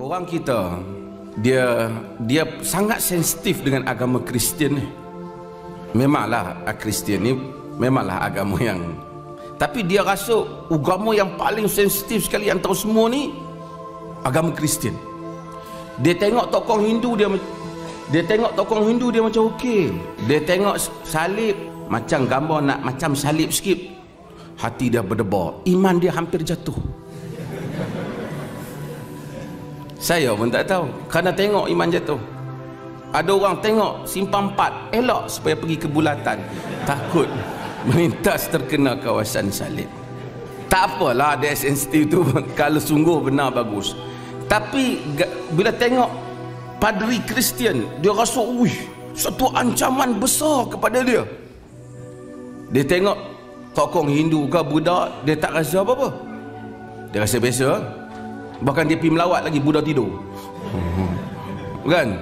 Orang kita dia dia sangat sensitif dengan agama Kristian ni. Memanglah Kristian ni memanglah agama yang tapi dia rasa agama yang paling sensitif sekali antara semua ni agama Kristian. Dia tengok tokoh Hindu dia dia tengok tokoh Hindu dia macam okey. Dia tengok salib macam gambar nak macam salib sikit. Hati dia berdebar. Iman dia hampir jatuh. Saya pun tak tahu. Kerana tengok iman jatuh. Ada orang tengok simpang empat. Elok supaya pergi ke bulatan. Takut melintas terkena kawasan salib. Tak apalah dia sensitif tu. Kalau sungguh benar bagus. Tapi bila tengok padri Kristian. Dia rasa uih. Satu ancaman besar kepada dia. Dia tengok tokoh Hindu ke Buddha. Dia tak rasa apa-apa. Dia rasa biasa. Bahkan dia pergi melawat lagi Buddha tidur. Kan?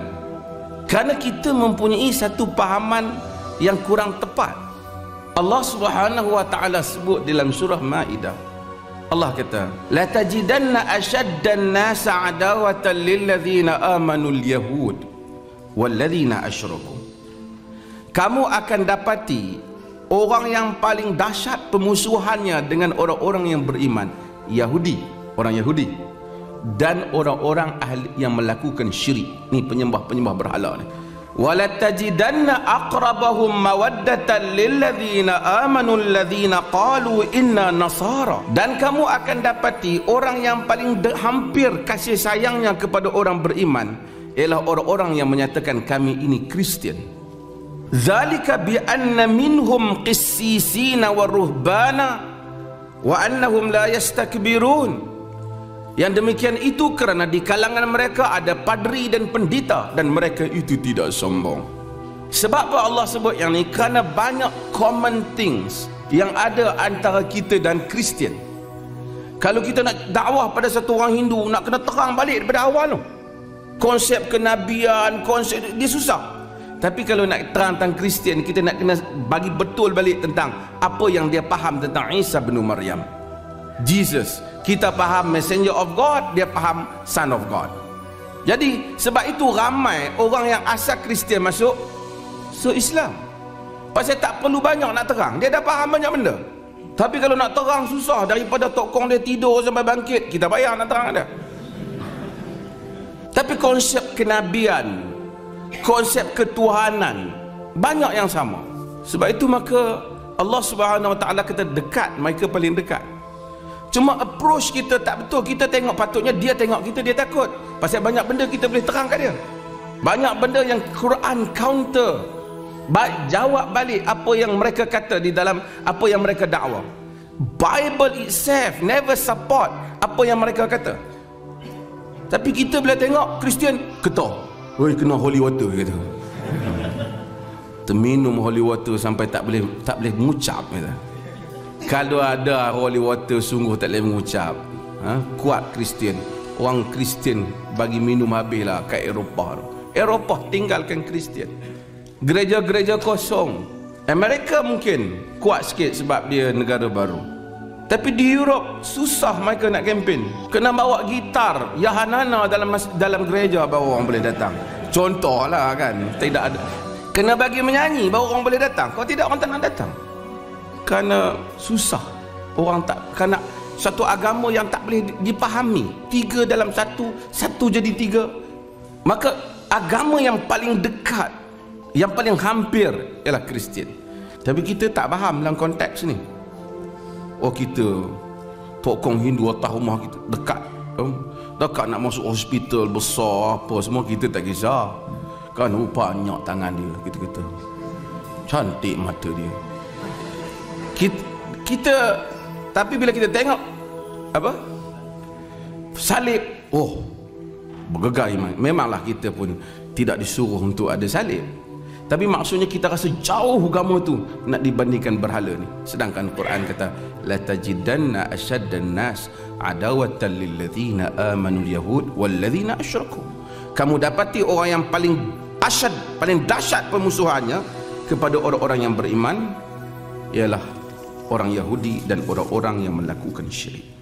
Kerana kita mempunyai satu pahaman yang kurang tepat. Allah Subhanahu wa taala sebut dalam surah Maidah. Allah kata, "La tajidanna ashaddan nas adawatan lil ladzina amanu al-yahud wal ladzina asyraku." Kamu akan dapati orang yang paling dahsyat pemusuhannya dengan orang-orang yang beriman, Yahudi, orang Yahudi dan orang-orang ahli yang melakukan syirik. Ni penyembah-penyembah berhala ni. Wala tajidanna aqrabahum mawaddatan lilladzina amanu alladzina qalu inna nasara. Dan kamu akan dapati orang yang paling de- hampir kasih sayangnya kepada orang beriman ialah orang-orang yang menyatakan kami ini Kristian. Zalika bi anna minhum qissisina wa ruhbana wa annahum la yastakbirun yang demikian itu kerana di kalangan mereka ada padri dan pendeta dan mereka itu tidak sombong. Sebab apa Allah sebut yang ni? Kerana banyak common things yang ada antara kita dan Kristian. Kalau kita nak dakwah pada satu orang Hindu, nak kena terang balik daripada awal tu. Konsep kenabian, konsep dia susah. Tapi kalau nak terang tentang Kristian, kita nak kena bagi betul balik tentang apa yang dia faham tentang Isa bin Maryam. Jesus. Kita faham messenger of God dia faham son of God. Jadi sebab itu ramai orang yang asal Kristian masuk so Islam pasal tak perlu banyak nak terang. Dia dah faham banyak benda. Tapi kalau nak terang susah. Daripada tokong dia tidur sampai bangkit kita bayar nak terang dia. Tapi konsep kenabian konsep ketuhanan banyak yang sama. Sebab itu maka Allah Subhanahu Wa Taala kata dekat mereka paling dekat Cuma approach kita tak betul. Kita tengok patutnya dia tengok kita dia takut. Pasal banyak benda kita boleh terang kat dia. Banyak benda yang Quran counter. Baik jawab balik apa yang mereka kata di dalam apa yang mereka dakwah. Bible itself never support apa yang mereka kata. Tapi kita bila tengok Kristian ketok. Oi kena holy water kata. Terminum holy water sampai tak boleh tak boleh mengucap kata kalau ada holy water sungguh tak boleh mengucap. Ha? kuat Kristian. Orang Kristian bagi minum habislah kat Eropah Eropah tinggalkan Kristian. Gereja-gereja kosong. Amerika mungkin kuat sikit sebab dia negara baru. Tapi di Europe susah mereka nak kempen. Kena bawa gitar Yahanana dalam dalam gereja baru orang boleh datang. Contohlah kan tidak ada. Kena bagi menyanyi baru orang boleh datang. Kalau tidak orang tak nak datang kerana susah. Orang tak kerana satu agama yang tak boleh dipahami tiga dalam satu satu jadi tiga. Maka agama yang paling dekat yang paling hampir ialah Kristian. Tapi kita tak faham dalam konteks ni. Oh kita tokong Hindu atas rumah kita dekat. Dekat nak masuk hospital besar apa semua kita tak kisah. Kan banyak tangan dia kita-kita cantik mata dia kita, kita tapi bila kita tengok apa? Salib. Oh bergegar iman. Memanglah kita pun tidak disuruh untuk ada salib. Tapi maksudnya kita rasa jauh agama tu nak dibandingkan berhala ni. Sedangkan Quran kata la tajidanna ashaddan nas adawatan lil ladzina amanu yahud wal ladzina asyraku. Kamu dapati orang yang paling asyad paling dahsyat pemusuhannya kepada orang-orang yang beriman ialah orang Yahudi dan orang-orang yang melakukan syirik.